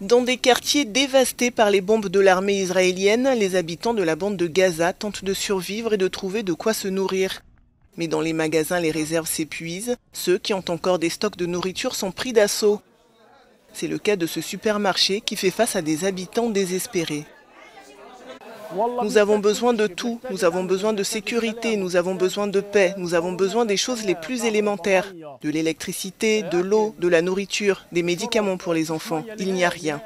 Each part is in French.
Dans des quartiers dévastés par les bombes de l'armée israélienne, les habitants de la bande de Gaza tentent de survivre et de trouver de quoi se nourrir. Mais dans les magasins, les réserves s'épuisent. Ceux qui ont encore des stocks de nourriture sont pris d'assaut. C'est le cas de ce supermarché qui fait face à des habitants désespérés. Nous avons besoin de tout. Nous avons besoin de sécurité, nous avons besoin de paix, nous avons besoin des choses les plus élémentaires. De l'électricité, de l'eau, de la nourriture, des médicaments pour les enfants. Il n'y a rien.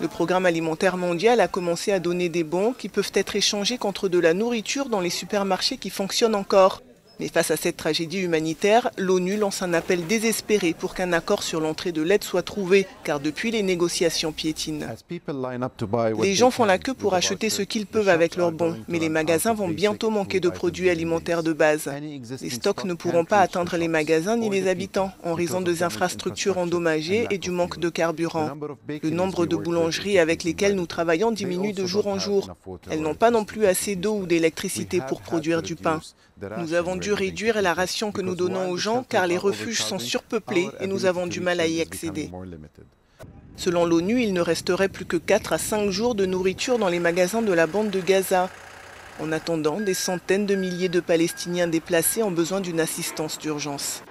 Le programme alimentaire mondial a commencé à donner des bons qui peuvent être échangés contre de la nourriture dans les supermarchés qui fonctionnent encore. Mais face à cette tragédie humanitaire, l'ONU lance un appel désespéré pour qu'un accord sur l'entrée de l'aide soit trouvé, car depuis les négociations piétinent. Les gens font la queue pour acheter ce qu'ils peuvent avec leurs bons, mais les magasins vont bientôt manquer de produits alimentaires de base. Les stocks ne pourront pas atteindre les magasins ni les habitants, en raison des infrastructures endommagées et du manque de carburant. Le nombre de boulangeries avec lesquelles nous travaillons diminue de jour en jour. Elles n'ont pas non plus assez d'eau ou d'électricité pour produire du pain. Nous avons dû réduire la ration que nous donnons aux gens car les refuges sont surpeuplés et nous avons du mal à y accéder. Selon l'ONU, il ne resterait plus que 4 à 5 jours de nourriture dans les magasins de la bande de Gaza. En attendant, des centaines de milliers de Palestiniens déplacés ont besoin d'une assistance d'urgence.